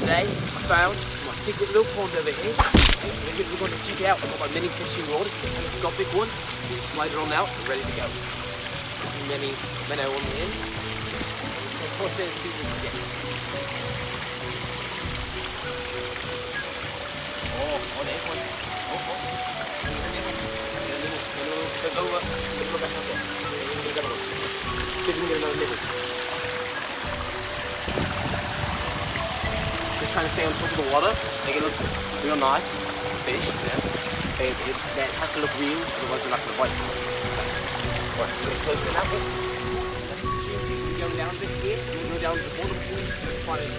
Today, I found my secret little pond over here. So we're going to check it out. I've got my mini fishing rod, it's a telescopic one. Just slide it on out, we're ready to go. Many, many on the end. Of course, and see what we can get. Oh, oh, there's one. Oh, oh. There's a little, there's a little, go, go back out there. See if we can get another nibble. just trying to stay on top of the water, make it look real nice, fish, yeah. It, it, that has to look real, otherwise they're not going to bite. Right, we're close to. The stream seems to be going down a bit here, we'll go down to the water pool to find it.